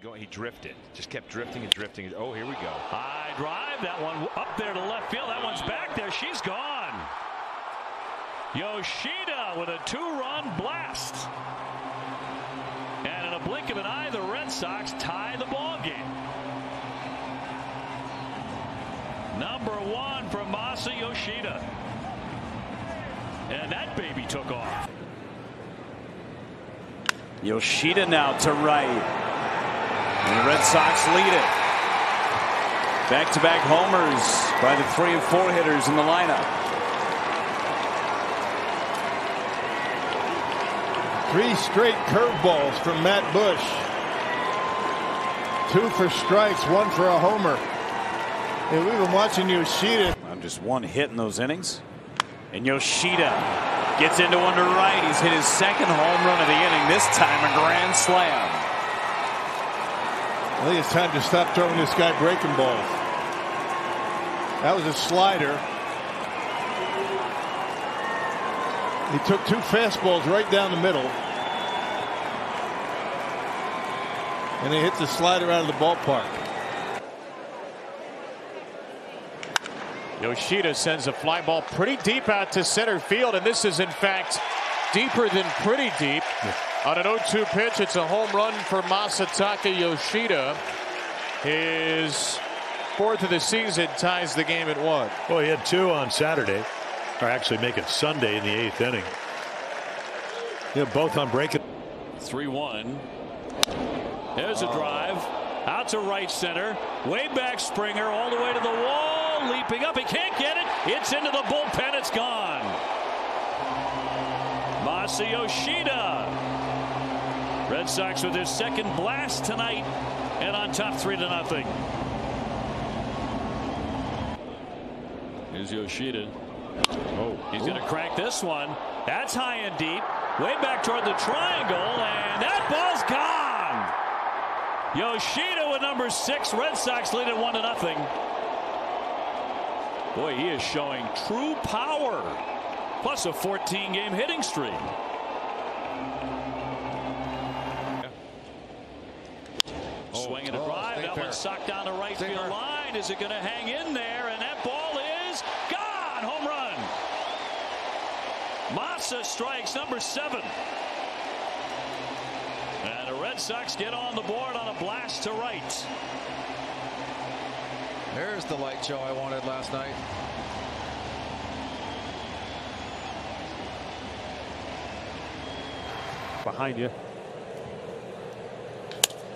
going. He drifted. Just kept drifting and drifting. Oh, here we go. High drive. That one up there to left field. That one's back there. She's gone. Yoshida with a two-run blast. And in a blink of an eye, the Red Sox tie the ball game. Number one for Masa Yoshida. And that baby took off. Yoshida now to right. And the Red Sox lead it. Back-to-back homers by the three and four hitters in the lineup. Three straight curveballs from Matt Bush. Two for strikes, one for a homer. And we've been watching Yoshida. I'm just one hit in those innings. And Yoshida gets into one to right. He's hit his second home run of the inning. This time a grand slam. I think it's time to stop throwing this guy breaking balls. That was a slider. He took two fastballs right down the middle. And he hit the slider out of the ballpark. Yoshida sends a fly ball pretty deep out to center field, and this is in fact deeper than pretty deep. On an 0-2 pitch, it's a home run for Masataka Yoshida. His fourth of the season ties the game at one. Well, he had two on Saturday, or actually make it Sunday in the eighth inning. Yeah, both on breaking. 3-1. There's a drive. Out to right center. Way back Springer all the way to the wall. Leaping up. He can't get it. It's into the bullpen. It's gone. Yoshida. Red Sox with his second blast tonight and on top three to nothing. Here's Yoshida. Oh, he's going to crack this one. That's high and deep. Way back toward the triangle, and that ball's gone. Yoshida with number six. Red Sox lead it one to nothing. Boy, he is showing true power. Plus a 14 game hitting streak. Oh, Swing and a oh, drive. that one socked down the right field line. Is it going to hang in there? And that ball is gone. Home run. Masa strikes number seven. And the Red Sox get on the board on a blast to right. There's the light show I wanted last night. Behind you.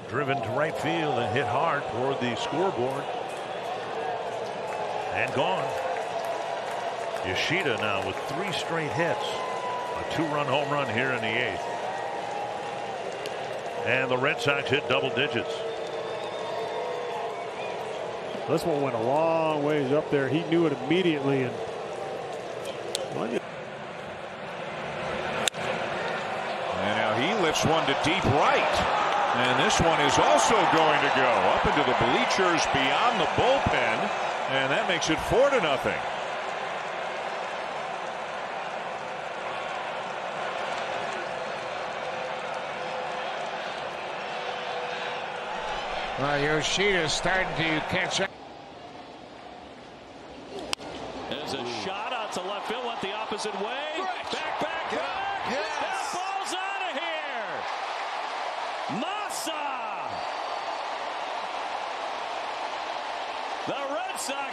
Driven to right field and hit hard toward the scoreboard. And gone. Yoshida now with three straight hits. A two-run home run here in the eighth. And the Red Sox hit double digits. This one went a long ways up there. He knew it immediately. And And now he lifts one to deep right. And this one is also going to go up into the bleachers beyond the bullpen. And that makes it four to nothing. Well, Yoshida starting to catch up. There's a shot out to left field, went the opposite way. Back, back, back. Yes. That ball's out of here. Masa. The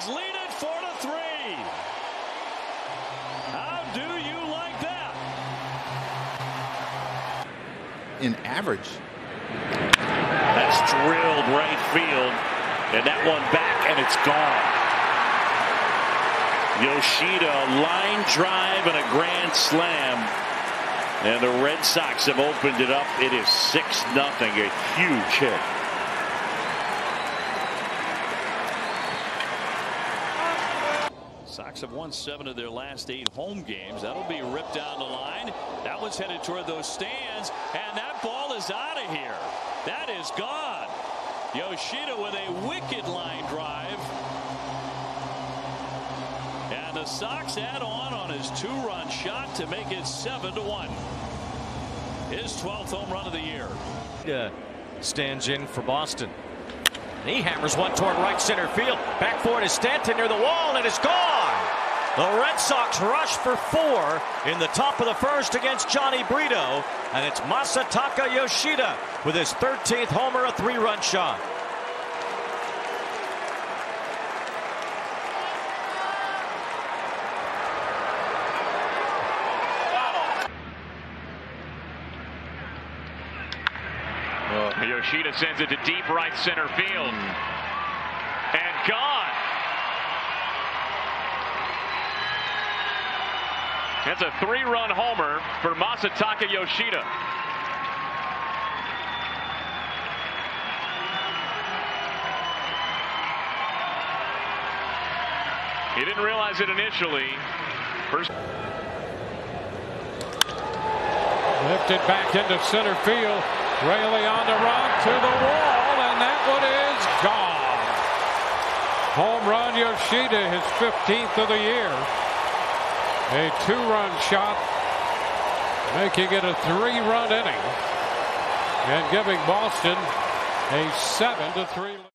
Lead it four to three. How do you like that? In average. That's drilled right field, and that one back, and it's gone. Yoshida, line drive and a grand slam. And the Red Sox have opened it up. It is 6 nothing. A huge hit. Sox have won seven of their last eight home games. That'll be ripped down the line. That one's headed toward those stands, and that ball is out of here. That is gone. Yoshida with a wicked line drive. And the Sox add on on his two-run shot to make it 7 to 1. His 12th home run of the year. Yeah. stands in for Boston. And he hammers one toward right center field. Back for it is Stanton near the wall, and it's gone. The Red Sox rush for four in the top of the first against Jhony Brito, and it's Masataka Yoshida with his 13th homer, a three-run shot. Oh, Yoshida sends it to deep right center field. And gone. That's a three-run homer for Masataka Yoshida. He didn't realize it initially. First. Lifted back into center field. Rayleigh on the run to the wall, and that one is gone. Home run Yoshida, his 15th of the year. A two-run shot, making it a three-run inning, and giving Boston a seven to three.